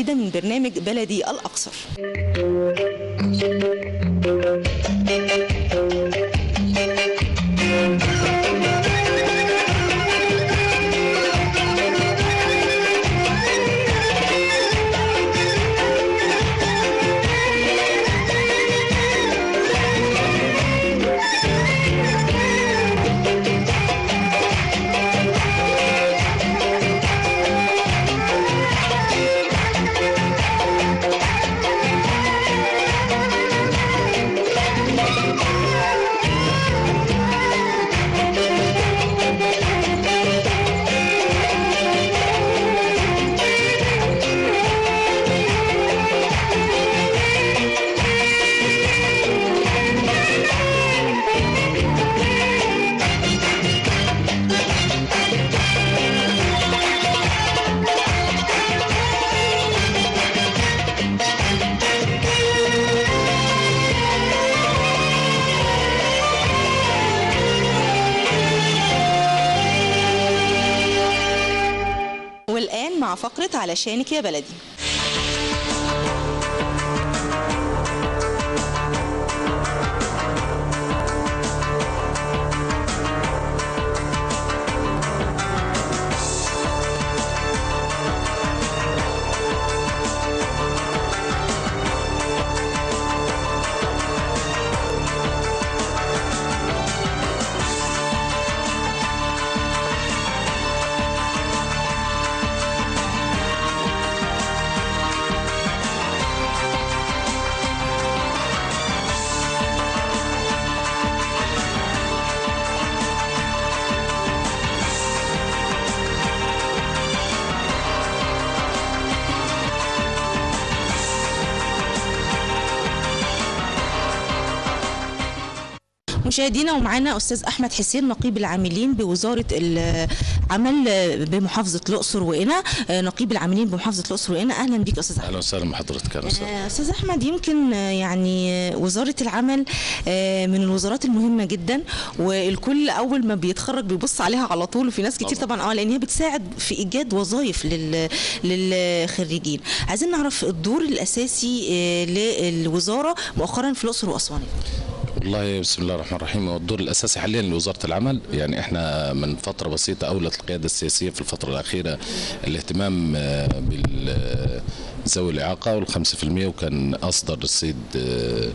من برنامج بلدي الأقصر. علشانك يا بلدي. مشاهدينا ومعانا أستاذ أحمد حسين نقيب العاملين بوزارة العمل بمحافظة الأقصر وقنا نقيب العاملين بمحافظة الأقصر وقنا أهلا بيك أستاذ أحمد. أهلا وسهلا بحضرتك أهلا وسهلا. آه، أستاذ أحمد يمكن آه، يعني وزارة العمل آه، من الوزارات المهمة جدا والكل أول ما بيتخرج بيبص عليها على طول. وفي ناس كتير طبعا آه لأن هي بتساعد في إيجاد وظائف لل للخريجين. عايزين نعرف الدور الأساسي آه، للوزارة مؤخرا في الأقصر وأسوان. والله بسم الله الرحمن الرحيم. هو الدور الأساسي حاليا لوزارة العمل. يعني إحنا من فترة بسيطة اولت القياده السياسية في الفترة الأخيرة الاهتمام آه، بال ذوي في المية وكان أصدر السيد آه،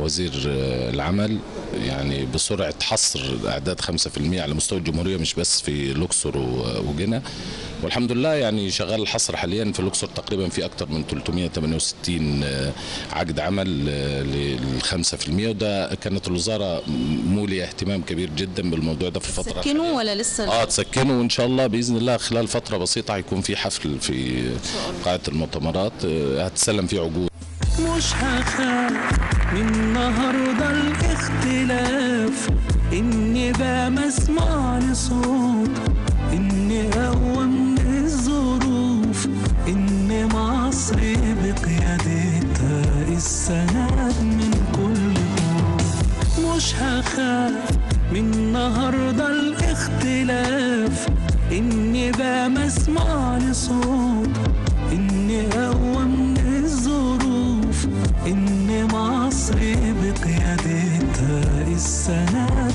وزير آه، العمل. يعني بسرعة حصر أعداد 5% على مستوى الجمهورية مش بس في و- وجنة. والحمد لله يعني شغال الحصر حاليا في الأقصر تقريبا في أكثر من 368 آه، عقد عمل لل 5% وده كانت الوزارة مولية اهتمام كبير جدا بالموضوع ده في الفترة سكنوا الحالية. ولا لسه آه تسكنوا وان شاء الله بإذن الله خلال فترة بسيطة هيكون في حفل في قاعة المؤتمرات آه، هتسلم فيه عقود مش هخاف من النهارده الاختلاف إني بقى مسمع لصوت إني اقوى من السند من كل مش هخاف من النهارده الاختلاف. إني بقى مسمع لصوت إني اقوى من الظروف ان مصر بقيادتها السند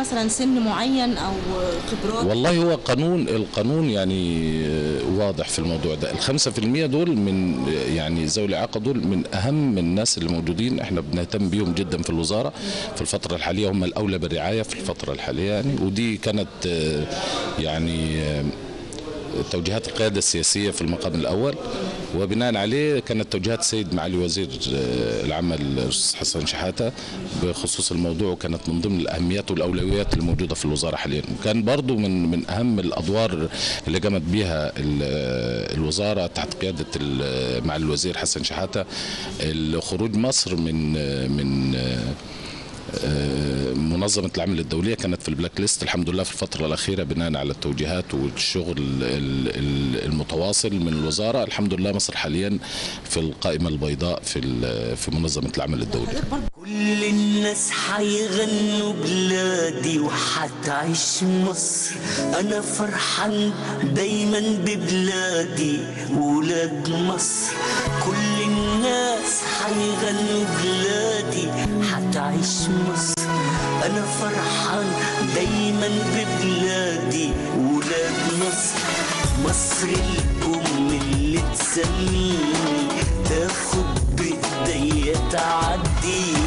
مثلا سن معين أو خبرات؟ والله هو قانون القانون يعني واضح في الموضوع ده. الخمسة في المية دول من يعني ذوي الإعاقة دول من أهم الناس اللي موجودين إحنا بنهتم بيهم جدا في الوزارة في الفترة الحالية. هم الأولى بالرعاية في الفترة الحالية يعني ودي كانت يعني توجيهات القيادة السياسية في المقام الأول وبناء عليه كانت توجيهات السيد معالي وزير آه، العمل الأستاذ حسن شحاتة بخصوص الموضوع وكانت من ضمن الأهميات والأولويات الموجودة في الوزارة حاليا. وكان برضو من من أهم الأدوار اللي قامت بها ال- الوزارة تحت قيادة ال- معالي الوزير حسن شحاتة خروج مصر من من منظمة العمل الدولية كانت في البلاك ليست الحمد لله في الفترة الأخيرة بناء على التوجيهات والشغل ال- ال- المتواصل من الوزارة. الحمد لله مصر حاليا في القائمة البيضاء في في منظمة العمل الدولي كل الناس حيغنوا بلادي وحتعيش مصر. أنا فرحان دايما ببلادي ولاد مصر. كل الناس حيغنوا بلادي حتعيش مصر. أنا فرحان دايما ببلادي ولاد مصر. مصر الأم اللي تسميني تاخد بايديا تعديني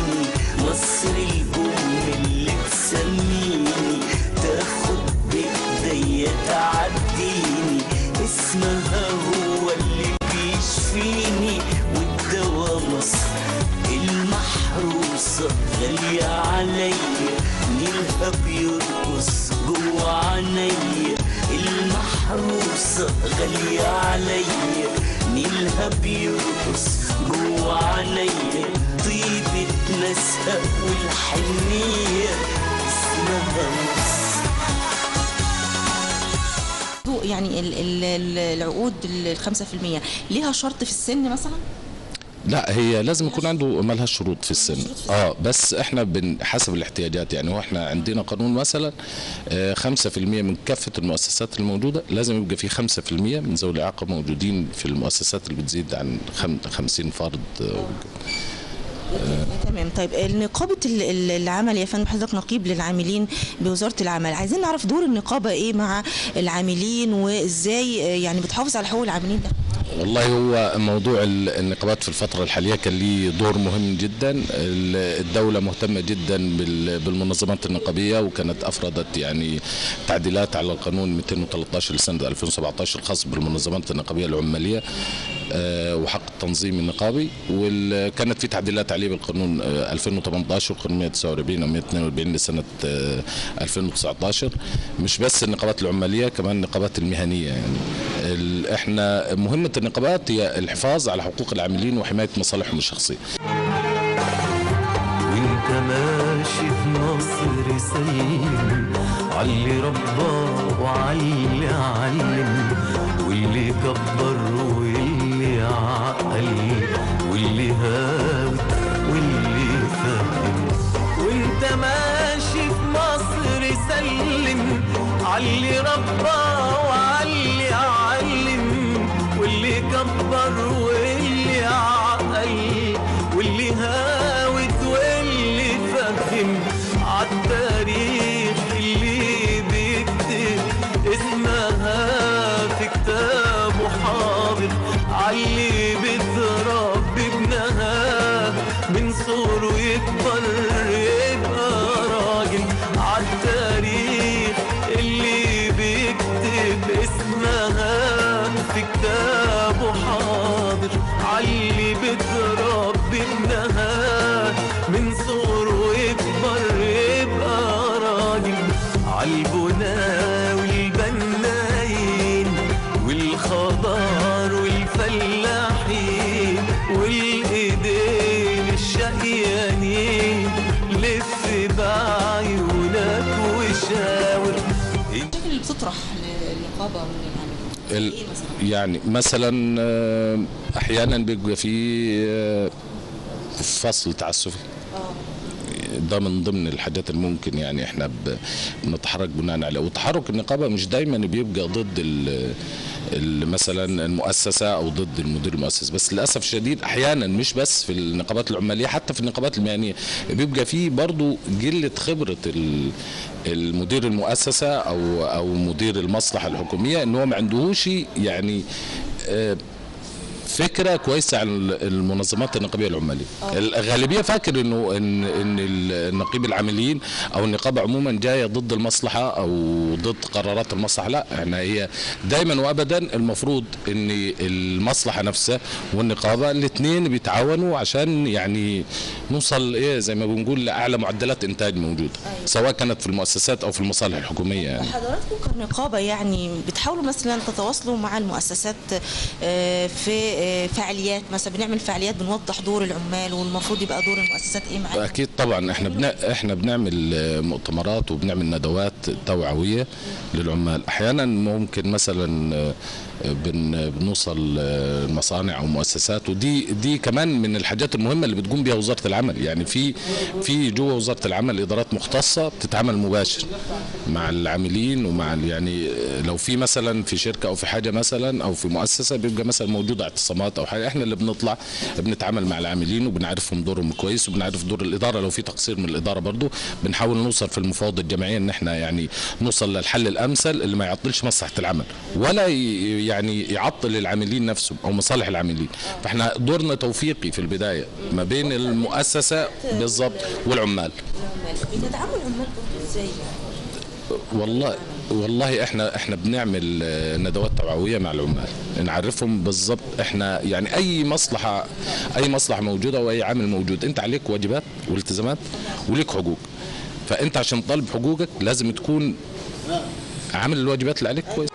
غالية عليا نيلها بيرقص جوا عينيا طيبة ناسها والحنية. اسمها مصر. يعني ال- ال- ال- العقود ال 5% ليها شرط في السن مثلا؟ لا هي لازم يكون عنده مالها شروط في السن. آه بس إحنا حسب الاحتياجات يعني هو إحنا عندنا قانون مثلا آه، 5% من كافة المؤسسات الموجودة لازم يبقى في 5% من ذوي الإعاقة موجودين في المؤسسات اللي بتزيد عن خم- 50 فرد آه، تمام. طيب ال- العمل يا فندم حضرتك نقيب للعاملين بوزارة العمل. عايزين نعرف دور النقابة إيه مع العاملين وإزاي آه، يعني بتحافظ على حقوق العاملين ده؟ والله هو موضوع ال- النقابات في الفترة الحالية كان ليه دور مهم جدا. ال- الدولة مهتمة جدا بال- بالمنظمات النقابية وكانت أفردت يعني تعديلات على القانون 213 لسنة 2017 الخاص بالمنظمات النقابية العمالية. آه، وحق التنظيم النقابي وكانت في تعديلات عليه بالقانون آه، 2018 وقانون 149 و 142 لسنة آه، 2019 مش بس النقابات العمالية كمان النقابات المهنية يعني. إحنا مهمة النقابات هي الحفاظ على حقوق العاملين وحماية مصالحهم الشخصية. وانت ماشي في مصر سلم علي رباه وعلي علم واللي كبر واللي عقل ال- يعني مثلا آه، أحيانا بيبقى في آه، فصل تعسفي. ده من ضمن الحاجات اللي ممكن يعني إحنا بنتحرك بناء عليه وتحرك النقابة مش دايما بيبقى ضد ال مثلا المؤسسة أو ضد المدير المؤسس. بس للأسف الشديد أحيانا مش بس في النقابات العمالية حتى في النقابات المهنية. بيبقى في برضو قلة خبرة المدير المؤسسة أو أو مدير المصلحة الحكومية إن هو ما عندهوش يعني آه، فكرة كويسة عن المنظمات النقابية العمالية. الغالبيه فاكر إنه ان إن النقيب العاملين أو النقابة عموما جاية ضد المصلحة أو ضد قرارات المصلحة. لا إحنا هي دايما وابدا المفروض إن المصلحة نفسها والنقابة الاثنين بيتعاونوا عشان يعني نوصل إيه زي ما بنقول لأعلى معدلات إنتاج موجودة سواء كانت في المؤسسات أو في المصالح الحكومية يعني. حضراتكم كنقابة يعني بتحاولوا مثلا تتواصلوا مع المؤسسات آه، في آه، فعاليات مثلا بنعمل فعاليات بنوضح دور العمال والمفروض يبقى دور المؤسسات إيه معانا؟ أكيد طبعا. إحنا بنا إحنا بنعمل آه، مؤتمرات وبنعمل ندوات توعوية للعمال. أحيانا ممكن مثلا آه، بن بنوصل آه، المصانع أو مؤسسات ودي دي كمان من الحاجات المهمة اللي بتقوم بها وزارة العمل. يعني في في جوه وزارة العمل إدارات مختصة بتتعامل مباشر مع العاملين ومع يعني آه، لو في مثلا في شركة أو في حاجة مثلا أو في مؤسسة بيبقى مثلا موجوده اعتصامات أو حاجة. إحنا اللي بنطلع بنتعامل مع العاملين وبنعرفهم دورهم كويس وبنعرف دور الإدارة. لو في تقصير من الإدارة برضو بنحاول نوصل في المفاوضه الجماعية إن إحنا يعني نوصل للحل الأمثل اللي ما يعطلش مصلحة العمل ولا يعني يعطل العاملين نفسهم أو مصالح العاملين. فإحنا دورنا توفيقي في البداية ما بين المؤسسة بالضبط والعمال. بتدعموا العمال برضه إزاي؟ والله والله إحنا إحنا بنعمل آه، ندوات توعوية مع العمال. نعرفهم بالضبط إحنا يعني أي مصلحه أي مصلحة موجودة واي عامل موجود أنت عليك واجبات والتزامات وليك حقوق. فأنت عشان تطالب حقوقك لازم تكون عامل الواجبات اللي عليك كويس.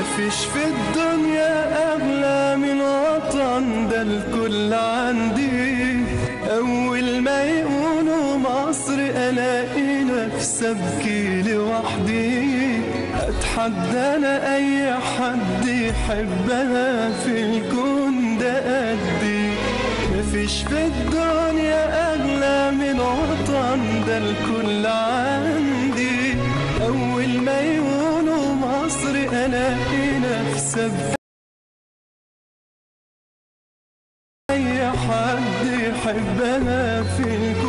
مفيش في الدنيا أغلى من وطن ده الكل عندي. نفسي أبكي لوحدي. أتحدى أنا أي حد يحبها في الكون ده قدي مفيش في الدنيا أغلى من وطن ده الكل عندي. أول ما يقولوا مصر ألاقي نفسي أبكي أي حد يحبها في الكون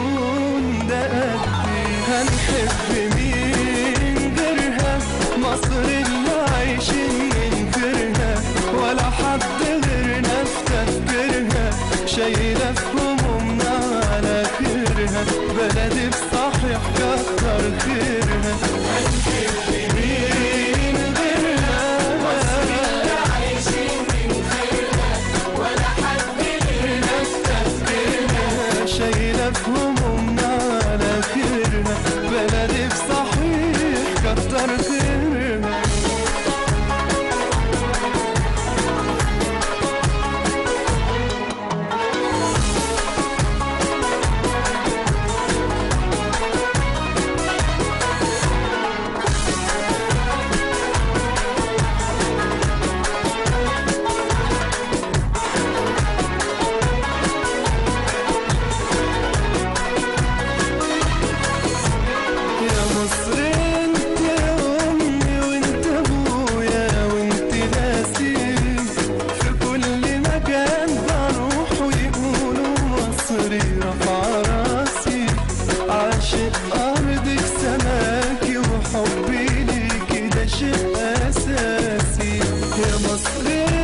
يا مصر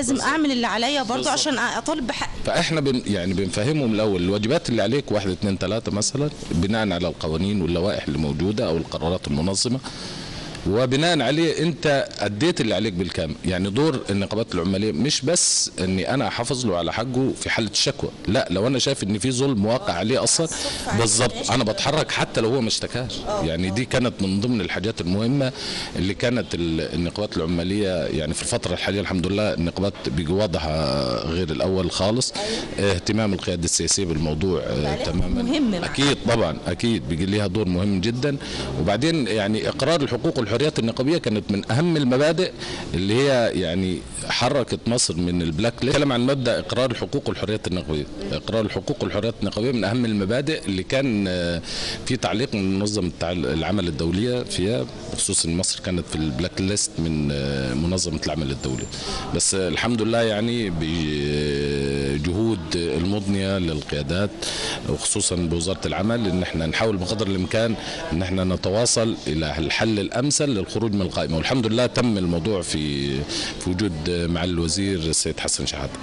لازم أعمل اللي عليا برضه عشان أطالب بحق فإحنا بن يعني بنفهمهم الأول الواجبات اللي عليك واحد اثنين ثلاثة مثلا بناء على القوانين واللوائح اللي موجودة أو القرارات المنظمة وبناء عليه انت اديت اللي عليك بالكامل. يعني دور النقابات العمالية مش بس اني أنا احافظ له على حقه في حالة الشكوى لا لو أنا شايف ان في ظلم واقع عليه أصلا بالظبط. أنا بتحرك حتى لو هو ما اشتكاش. يعني دي كانت من ضمن الحاجات المهمة اللي كانت ال- النقابات العمالية يعني في الفترة الحالية الحمد لله النقابات بيجي وضعها غير الأول خالص. اهتمام القيادة السياسية بالموضوع آه، تماما. مهم. أكيد طبعا أكيد بيجي ليها دور مهم جدا. وبعدين يعني إقرار الحقوق والحريات النقابية كانت من أهم المبادئ اللي هي يعني حركت مصر من البلاك ليست. عن مبدأ إقرار الحقوق والحريات النقابية. إقرار الحقوق والحريات النقابية من أهم المبادئ اللي كان آه، في تعليق من منظمه العمل الدوليه فيها بخصوص إن مصر كانت في البلاك ليست من آه، منظمة العمل الدولي. بس الحمد لله يعني بجهود المضنية للقيادات وخصوصا بوزارة العمل إن إحنا نحاول بقدر الإمكان إن إحنا نتواصل إلى الحل الأمثل للخروج من القائمة. والحمد لله تم الموضوع في في وجود معالي الوزير السيد حسن شحاته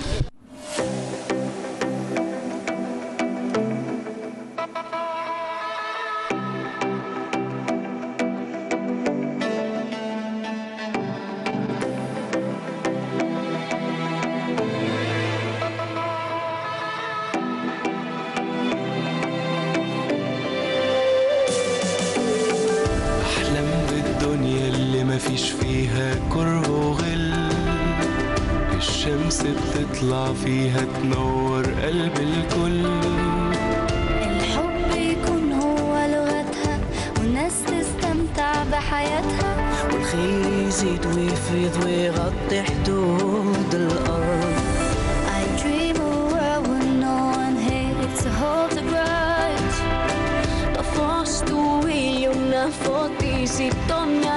الشمس بتطلع فيها تنور قلب الكل. الحب يكون هو لغتها والناس تستمتع بحياتها. والخير يزيد ويفيض ويغطي حدود الأرض. I dream a world where no one hates to hold grudge. Allora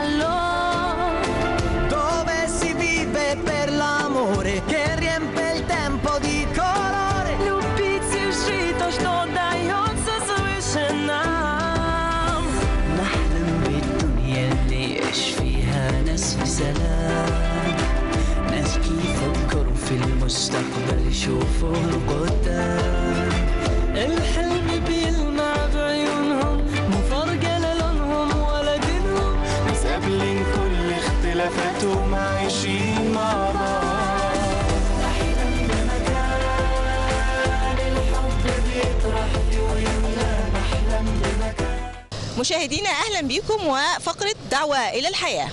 مشاهدينا أهلا بيكم وفقرة دعوة إلى الحياة.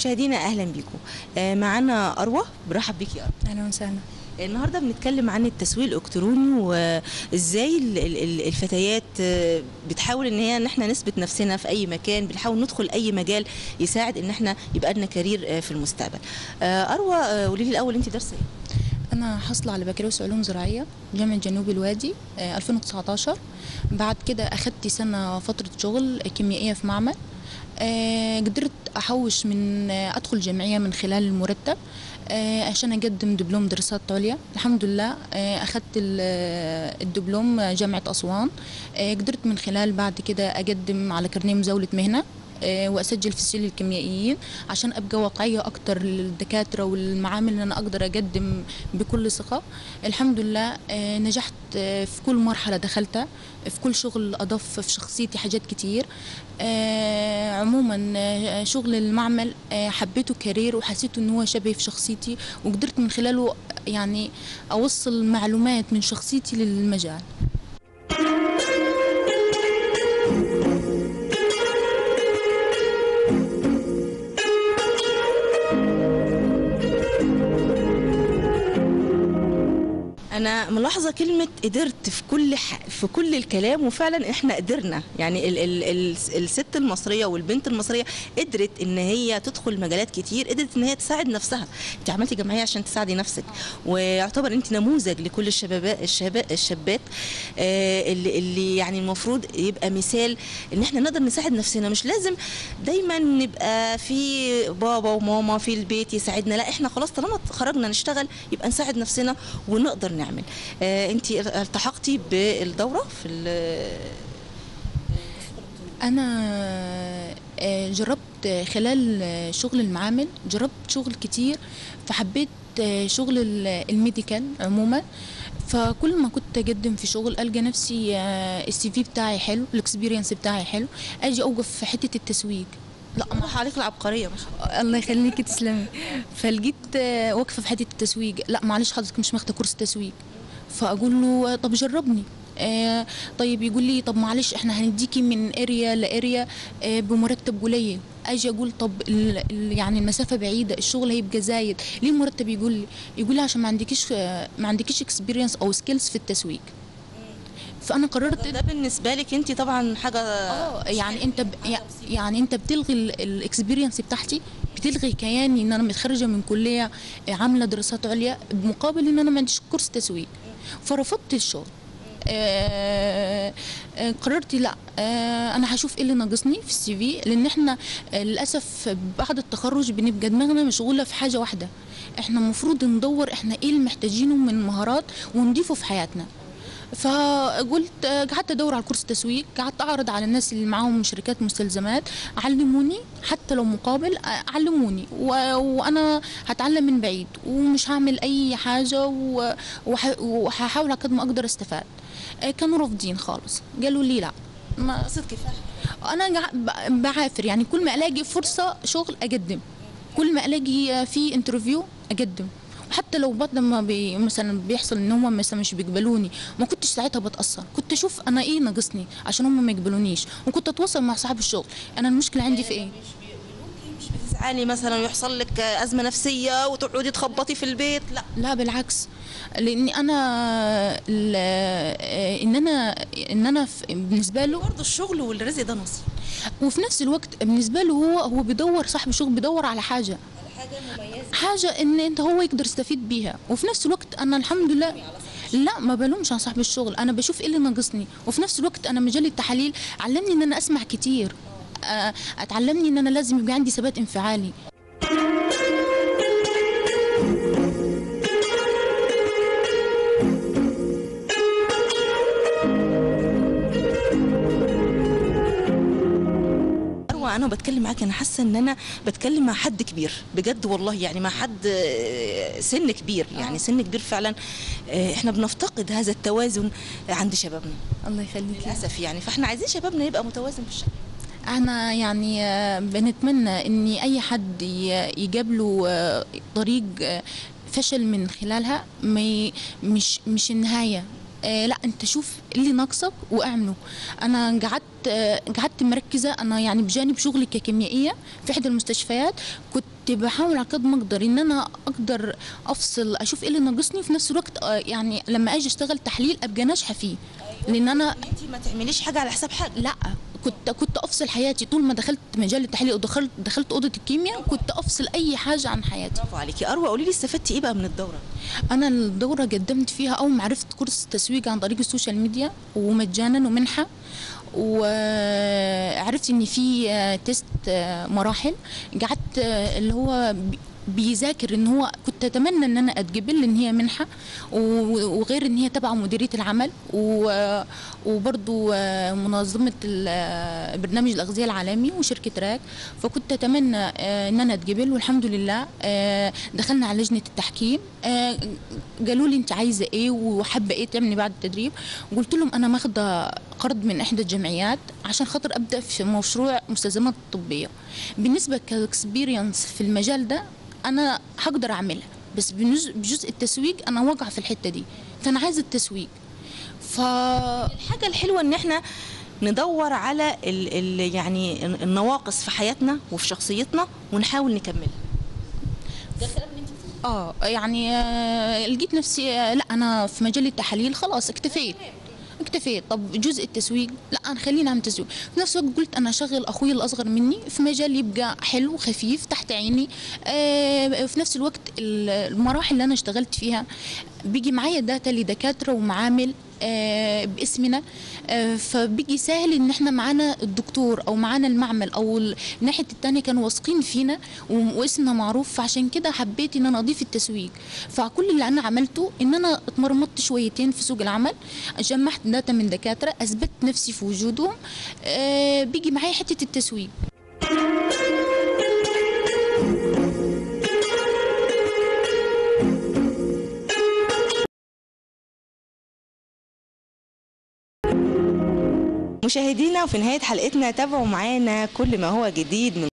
مشاهدينا أهلا بيكم. آه، معانا أروى برحب بيكي أروى. أهلا وسهلا. النهارده بنتكلم عن التسويق الإلكتروني وإزاي ال- ال- ال- الفتيات آه، بتحاول إن هي إن إحنا نثبت نفسنا في أي مكان بنحاول ندخل أي مجال يساعد إن إحنا يبقى لنا كارير آه، في المستقبل. أروى قولي لي الأول انت دارسة إيه؟ أنا حاصلة على بكالوريوس علوم زراعية جامعة جنوب الوادي آه، 2019 بعد كده أخدت سنة فترة شغل كيميائية في معمل. قدرت أحوش من آه، أدخل جمعية من خلال المرتب آه، عشان أقدم دبلوم دراسات عليا. الحمد لله آه، آه، الدبلوم جامعة أسوان. آه، قدرت من خلال بعد كده أقدم على كارنيه مزاولة مهنة. آه، وأسجل في سجل الكيميائيين عشان أبقى واقعية أكتر للدكاترة والمعامل ان أنا أقدر أقدم بكل ثقة. الحمد لله آه، نجحت آه، في كل مرحلة دخلتها في كل شغل اضاف في شخصيتي حاجات كتير. آه، عموما آه، شغل المعمل آه، حبيته كارير وحسيت إن هو شبه في شخصيتي وقدرت من خلاله يعني أوصل معلومات من شخصيتي للمجال. أنا ملاحظة كلمة قدرت في كل. في كل الكلام وفعلا إحنا قدرنا. يعني ال... ال... ال... الست المصرية والبنت المصرية قدرت إن هي تدخل مجالات كتير قدرت إن هي تساعد نفسها. أنت عملتي جمعية عشان تساعدي نفسك. ويعتبر أنت نموذج لكل الشباب الشباب الشابات. آه، اللي اللي يعني المفروض يبقى مثال إن إحنا نقدر نساعد نفسنا. مش لازم دايما نبقى في بابا وماما في البيت يساعدنا. لا إحنا خلاص طالما خرجنا نشتغل يبقى نساعد نفسنا ونقدر نعمل آه، انت التحقتي بالدورة في أنا آه، جربت خلال شغل المعامل جربت شغل كتير فحبيت آه، شغل ال- ال medical عموما. فكل ما كنت أقدم في شغل ألقى نفسي ال CV بتاعي حلو ال experience بتاعي حلو أجي أوقف في حتة التسويق. لا الله عليك العبقرية شاء الله. يخليكي تسلمي. فلقيت آه، واقفة في حتة التسويق. لا معلش حضرتك مش واخده كورس تسويق. فأقول له طب جربني. آه طيب يقول لي طب معلش إحنا هنديكي من area ل area آه بمرتب قليل. أجي أقول طب يعني المسافة بعيدة الشغل هيبقى زايد. ليه المرتب يقول لي؟ يقول لي عشان ما عندكيش ما عندكيش experience أو skills في التسويق. فانا قررت ده بالنسبة لك انت طبعا حاجة آه يعني أنت ب... يع- يعني أنت بتلغي ال experience بتاعتي بتلغي كياني إن أنا متخرجة من كلية عاملة دراسات عليا بمقابل إن أنا ما عنديش كورس تسويق. فرفضت الشغل. آه، آه، قررت لا آه، أنا هشوف إيه اللي ناقصني في ال CV لأن إحنا آه، للأسف بعد التخرج بنبقى دماغنا مشغولة في حاجة واحدة. إحنا المفروض ندور إحنا إيه اللي محتاجينه من مهارات ونضيفه في حياتنا. فقلت قعدت أدور على كورس تسويق قعدت أعرض على الناس اللي معاهم شركات مستلزمات علموني حتى لو مقابل علموني. و- وأنا هتعلم من بعيد ومش هعمل أي حاجة وهحاول قد ما أقدر أستفاد. آه، كانوا رافضين خالص. قالوا لي لا. ما قصه كفاح أنا بعافر. يعني كل ما ألاقي فرصة شغل أقدم. كل ما ألاقي في interview أقدم. وحتى لو بعد ما بي مثلا بيحصل إن هم مثلا مش بيقبلوني ما كنتش ساعتها بتأثر. كنت أشوف أنا إيه ناقصني عشان هم ما يقبلونيش. وكنت أتواصل مع صاحب الشغل. أنا المشكلة عندي في إيه؟ تزعلي مثلا ويحصل لك أزمة نفسية وتقعدي تخبطي في البيت؟ لا. لا بالعكس. لأني أنا آه، إن أنا إن أنا بالنسبة له برضه الشغل والرزق ده نصيب. وفي نفس الوقت بالنسبة له هو هو بيدور صاحب الشغل بيدور على حاجة. حاجة إن أنت هو يقدر يستفيد بيها. وفي نفس الوقت أنا الحمد لله لا ما بلومش على صاحب الشغل. أنا بشوف إيه اللي ناقصني. وفي نفس الوقت أنا مجال التحاليل علمني إن أنا أسمع كتير. آه، اتعلمني إن أنا لازم يبقى عندي ثبات انفعالي. اروى أنا بتكلم معاك أنا حاسة إن أنا بتكلم مع حد كبير بجد والله يعني مع حد آه، سن كبير يعني سن كبير فعلا. آه، إحنا بنفتقد هذا التوازن عند شبابنا. الله يخليك للأسف يعني. فإحنا عايزين شبابنا يبقى متوازن في الشكل. إحنا يعني آه، بنتمنى ان أي حد ي- يقابله آه، طريق آه، فشل من خلالها مش مش النهاية. آه، لا انت شوف اللي ناقصك واعمله. أنا قعدت آه، قعدت مركزة. أنا يعني بجانب شغلي ككيميائية في إحدى المستشفيات كنت بحاول على قد ما أقدر إن أنا أقدر أفصل أشوف إيه اللي ناقصني في نفس الوقت آه، يعني لما أجي أشتغل تحليل أبقى ناجحة فيه. لأن أنا انت ما تعمليش حاجة على حساب حاجة لا. كنت كنت أفصل حياتي طول ما دخلت مجال التحليل ودخلت دخلت أوضة الكيمياء كنت أفصل أي حاجة عن حياتي. برافو عليكي. أروى قولي لي استفدتي إيه بقى من الدورة؟ أنا الدورة قدمت فيها أول ما عرفت كورس تسويق عن طريق ال social media ومجانا ومنحة وعرفت إن في test مراحل قعدت اللي هو بيذاكر إن هو كنت أتمنى إن أنا اتقبل لأن هي منحة وغير إن هي تبع مديرية العمل وبرضو منظمة برنامج الأغذية العالمي وشركة راك. فكنت أتمنى آه، إن أنا اتقبل والحمد لله آه، دخلنا على لجنة التحكيم. آه، قالوا لي أنت عايزة إيه وحابة إيه تعملي بعد التدريب. قلت لهم أنا ماخدة قرض من إحدى الجمعيات عشان خاطر أبدأ في مشروع مستلزمات طبية. بالنسبة ك experience في المجال ده أنا هقدر أعملها. بس بجزء التسويق أنا واقعة في الحتة دي. فأنا عايزة التسويق. ف الحاجة الحلوة إن إحنا ندور على ال ال يعني النواقص في حياتنا وفي شخصيتنا ونحاول نكملها. آه يعني آه، لقيت نفسي آه، لأ أنا في مجال التحاليل خلاص اكتفيت. اكتفيت طب جزء التسويق؟ لا أنا خليني أعمل تسويق. في نفس الوقت قلت أنا اشغل أخوي الأصغر مني في مجال يبقى حلو خفيف تحت عيني. آه في نفس الوقت ال- المراحل اللي أنا اشتغلت فيها بيجي معايا data لدكاترة ومعامل آه باسمنا آه فبيجي سهل إن إحنا معانا الدكتور أو معانا المعمل أو ال- الناحية التانية كانوا واثقين فينا واسمنا معروف فعشان كده حبيت إن أنا أضيف التسويق. فكل اللي أنا عملته إن أنا اتمرمطت شويتين في سوق العمل جمعت داتا من دكاترة اثبت نفسي في وجودهم آه بيجي معايا حتة التسويق. مشاهدينا وفي نهاية حلقتنا تابعوا معانا كل ما هو جديد من